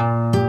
you